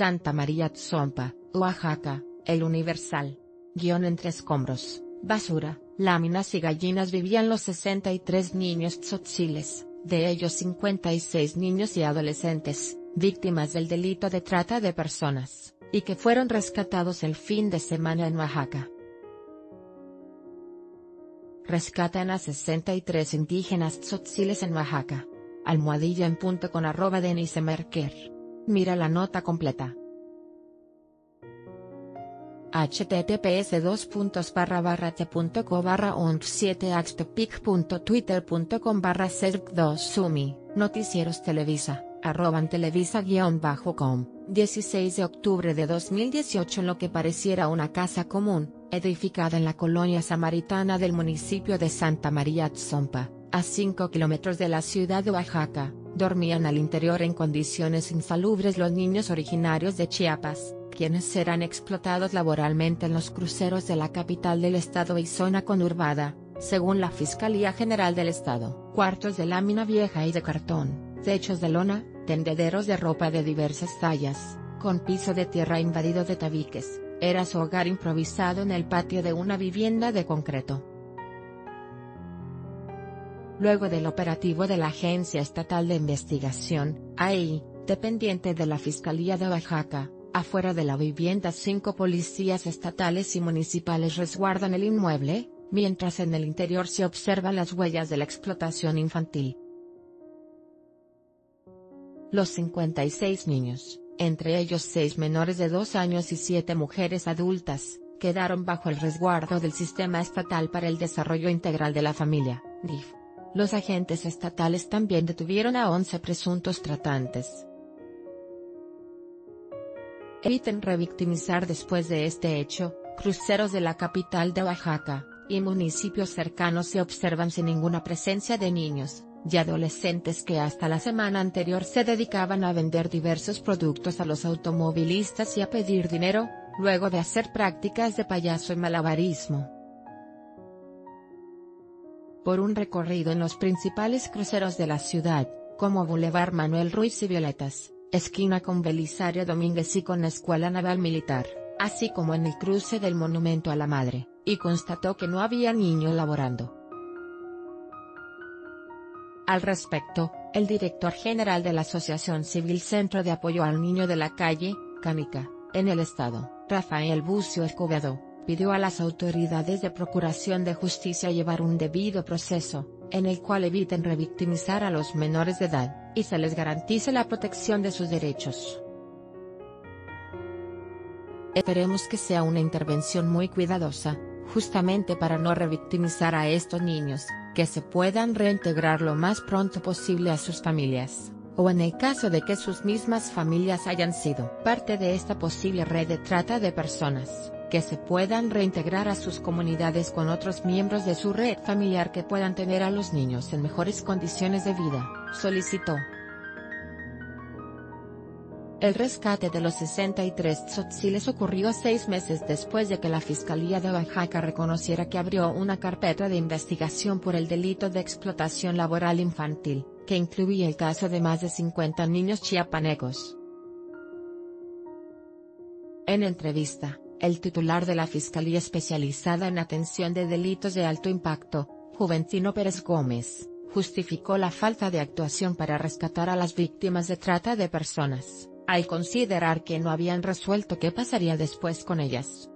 Santa María Tzompa, Oaxaca, El Universal. Guión entre escombros, basura, láminas y gallinas vivían los 63 niños tzotziles, de ellos 56 niños y adolescentes, víctimas del delito de trata de personas, y que fueron rescatados el fin de semana en Oaxaca. Rescatan a 63 indígenas tzotziles en Oaxaca. Almohadilla en punto con arroba Denise Merker. Mira la nota completa. https dos puntos barra barra t.co barra 7 axtopic.twitter.com barra 2 sumi, noticieros televisa, arroban televisa guion bajo com, 16 de octubre de 2018 en lo que pareciera una casa común, edificada en la colonia samaritana del municipio de Santa María Tzompa, a 5 kilómetros de la ciudad de Oaxaca, dormían al interior en condiciones insalubres los niños originarios de Chiapas, quienes serán explotados laboralmente en los cruceros de la capital del estado y zona conurbada, según la Fiscalía General del Estado. Cuartos de lámina vieja y de cartón, techos de lona, tendederos de ropa de diversas tallas, con piso de tierra invadido de tabiques, era su hogar improvisado en el patio de una vivienda de concreto. Luego del operativo de la Agencia Estatal de Investigación, AEI, dependiente de la Fiscalía de Oaxaca, afuera de la vivienda cinco policías estatales y municipales resguardan el inmueble, mientras en el interior se observan las huellas de la explotación infantil. Los 56 niños, entre ellos seis menores de dos años y siete mujeres adultas, quedaron bajo el resguardo del Sistema Estatal para el Desarrollo Integral de la Familia, DIF. Los agentes estatales también detuvieron a 11 presuntos tratantes. Eviten revictimizar después de este hecho, cruceros de la capital de Oaxaca, y municipios cercanos se observan sin ninguna presencia de niños, y adolescentes que hasta la semana anterior se dedicaban a vender diversos productos a los automovilistas y a pedir dinero, luego de hacer prácticas de payaso y malabarismo por un recorrido en los principales cruceros de la ciudad, como Boulevard Manuel Ruiz y Violetas, esquina con Belisario Domínguez y con la Escuela Naval Militar, así como en el cruce del Monumento a la Madre, y constató que no había niño laborando. Al respecto, el director general de la Asociación Civil Centro de Apoyo al Niño de la Calle, Canica, en el estado, Rafael Bucio Escobedo, pidió a las autoridades de Procuración de Justicia llevar un debido proceso, en el cual eviten revictimizar a los menores de edad, y se les garantice la protección de sus derechos. Esperemos que sea una intervención muy cuidadosa, justamente para no revictimizar a estos niños, que se puedan reintegrar lo más pronto posible a sus familias, o en el caso de que sus mismas familias hayan sido parte de esta posible red de trata de personas que se puedan reintegrar a sus comunidades con otros miembros de su red familiar que puedan tener a los niños en mejores condiciones de vida, solicitó. El rescate de los 63 tzotziles ocurrió seis meses después de que la Fiscalía de Oaxaca reconociera que abrió una carpeta de investigación por el delito de explotación laboral infantil, que incluía el caso de más de 50 niños chiapanecos. En entrevista, el titular de la Fiscalía Especializada en Atención de Delitos de Alto Impacto, Juventino Pérez Gómez, justificó la falta de actuación para rescatar a las víctimas de trata de personas, al considerar que no habían resuelto qué pasaría después con ellas.